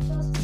Let's.